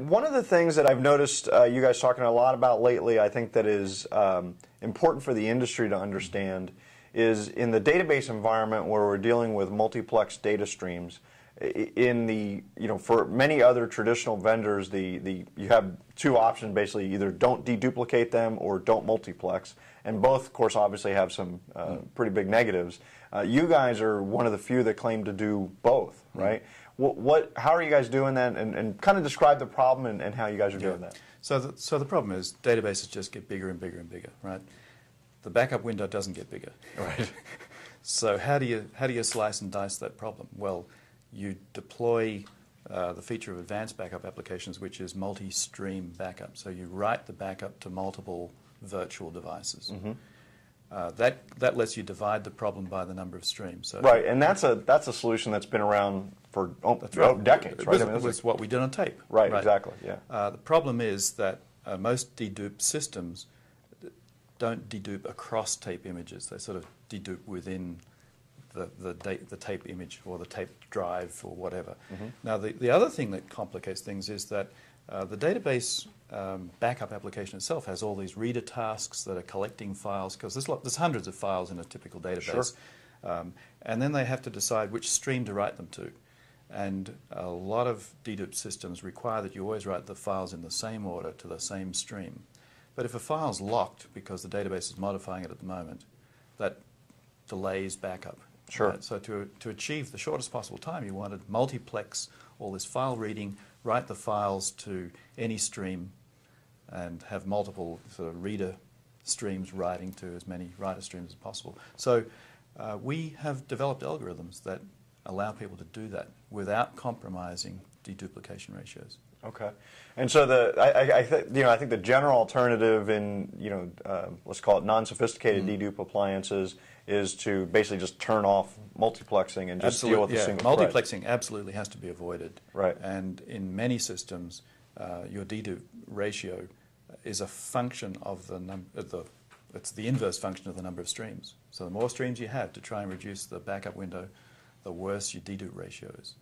One of the things that I've noticed uh, you guys talking a lot about lately, I think that is um, important for the industry to understand, is in the database environment where we're dealing with multiplex data streams. In the you know for many other traditional vendors, the the you have two options basically either don't deduplicate them or don't multiplex, and both of course obviously have some uh, pretty big negatives. Uh, you guys are one of the few that claim to do both, right? Mm-hmm. What, what, how are you guys doing that, and, and kind of describe the problem and, and how you guys are yeah. doing that? So, the, so the problem is databases just get bigger and bigger and bigger, right? The backup window doesn't get bigger, right? so how do you how do you slice and dice that problem? Well, you deploy uh, the feature of advanced backup applications, which is multi-stream backup. So you write the backup to multiple virtual devices. Mm -hmm. Uh, that that lets you divide the problem by the number of streams. So right, and that's a that's a solution that's been around for oh, right. oh, decades. Right, it was, I mean, what we did on tape. Right, right. exactly. Yeah. Uh, the problem is that uh, most dedupe systems don't dedupe across tape images. They sort of dedupe within the the, the tape image or the tape drive or whatever. Mm -hmm. Now, the the other thing that complicates things is that uh, the database um, backup application itself has all these reader tasks that are collecting files because there's, there's, hundreds of files in a typical database. Sure. Um, and then they have to decide which stream to write them to. And a lot of dedupe systems require that you always write the files in the same order to the same stream. But if a file's locked because the database is modifying it at the moment, that delays backup. Sure. So to, to achieve the shortest possible time, you wanted to multiplex all this file reading, write the files to any stream, and have multiple sort of reader streams writing to as many writer streams as possible. So uh, we have developed algorithms that allow people to do that without compromising deduplication ratios. Okay, and so the I, I th- you know I think the general alternative in you know uh, let's call it non-sophisticated mm-hmm. dedupe appliances is to basically just turn off multiplexing and just absolutely, deal with yeah. a single multiplexing absolutely has to be avoided. Right, and in many systems, uh, your dedupe ratio is a function of the number the it's the inverse function of the number of streams. So the more streams you have to try and reduce the backup window, the worse your dedupe ratio is.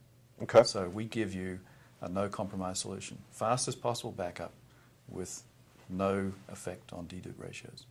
Okay. So we give you a no compromise solution. Fastest possible backup with no effect on dedupe ratios.